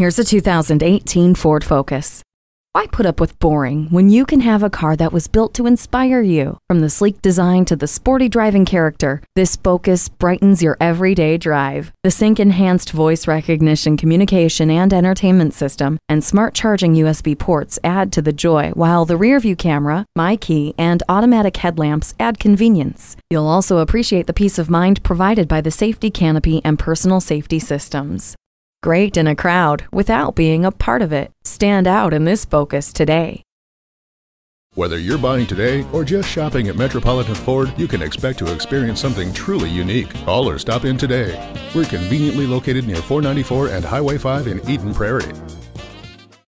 Here's a 2018 Ford Focus. Why put up with boring when you can have a car that was built to inspire you? From the sleek design to the sporty driving character, this Focus brightens your everyday drive. The Sync enhanced voice recognition, communication, and entertainment system and smart charging USB ports add to the joy, while the rear view camera, My Key, and automatic headlamps add convenience. You'll also appreciate the peace of mind provided by the safety canopy and personal safety systems. Great in a crowd without being a part of it. Stand out in this Focus today. Whether you're buying today or just shopping at Metropolitan Ford, you can expect to experience something truly unique. Call or stop in today. We're conveniently located near 494 and Highway 5 in Eden Prairie.